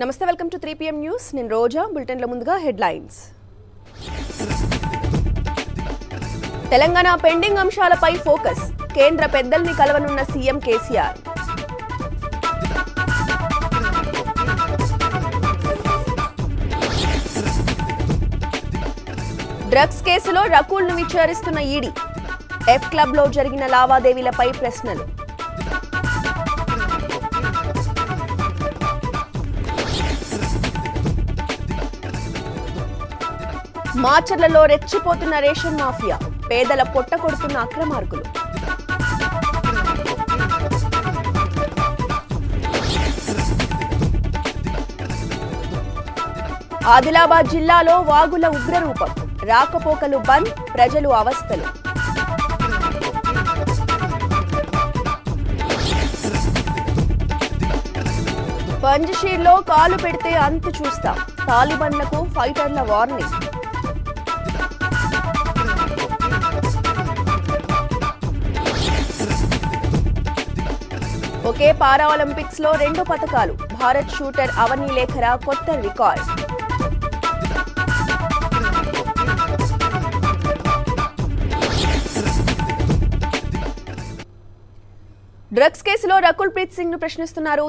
నమస్తే welcome to three PM news. నేను రోజా. బులెటిన్ల ముందుగా హెడ్లైన్స్. తెలంగాణ పెండింగ్ అంశాలపై ఫోకస్. కేంద్ర పెద్దల్ని కలవనున్న సీఎం కేసీఆర్. డ్రగ్స్ కేసులో రకుల్ను విచారిస్తున్న ఈడీ. ఎఫ్ క్లబ్లో జరిగిన లావాదేవీలపై ప్రశ్నలు. మాచర్లలో రెచ్చిపోతున్న రేషన్ మాఫియా పేదల పొట్ట కొడుతున్న అక్రమార్కులు. ఆదిలాబాద్ జిల్లాలో వాగుల ఉగ్రరూపం రాకపోకలు బంద్ ప్రజలు అవస్థలు. పంజషీర్లో కాలు పెడితే అంతు చూస్తాం. తాలిబన్లకు ఫైటర్ల వార్నింగ్. ఒకే పారాలింపిక్స్లో రెండు పథకాలు భారత్ షూటర్ అవని లేఖర కొత్త రికార్డ్. డ్రగ్స్ కేసులో రకుల్ ప్రీత్ సింగ్ను ప్రశ్నిస్తున్నారు